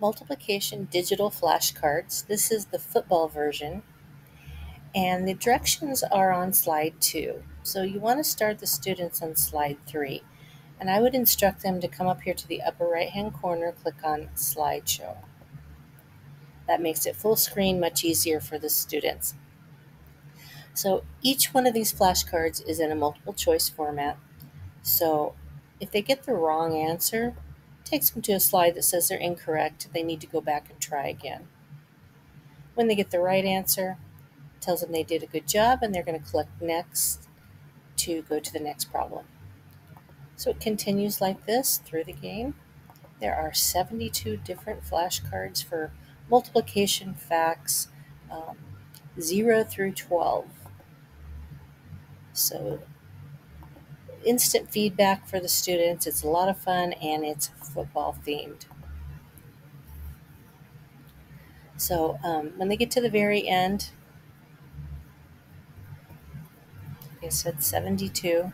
multiplication digital flashcards. This is the football version. And the directions are on slide two. So you want to start the students on slide three. And I would instruct them to come up here to the upper right hand corner, click on slideshow. That makes it full screen much easier for the students. So each one of these flashcards is in a multiple choice format. So if they get the wrong answer, takes them to a slide that says they're incorrect. They need to go back and try again. When they get the right answer, tells them they did a good job and they're going to click next to go to the next problem. So it continues like this through the game. There are 72 different flashcards for multiplication facts um, 0 through 12. So instant feedback for the students. It's a lot of fun and it's football themed. So um, when they get to the very end, I said, 72,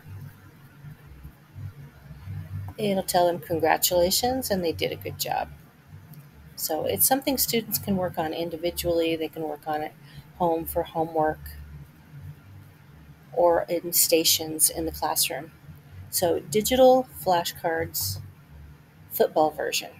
it'll tell them congratulations and they did a good job. So it's something students can work on individually. They can work on it home for homework or in stations in the classroom. So, digital flashcards, football version.